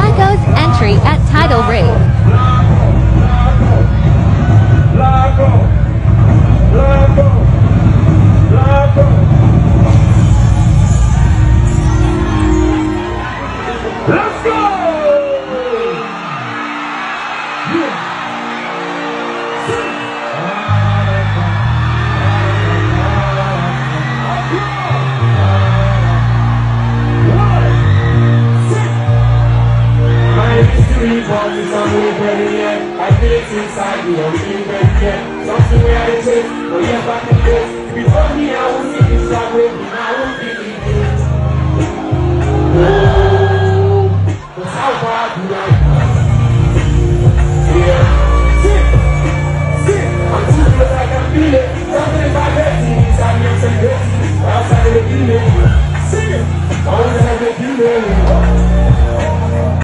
Flacco's entry at Tidal really ready yet. I did inside, you don't really ready yet. Something where I take, but yeah, back and forth. If you told me I would see this, I would, I would believe it. Oh, but how far do I Yeah. Sit. I'm too good, I can feel it. Something if I get to this, I'm not. Outside of the building. Sit. Outside of the building.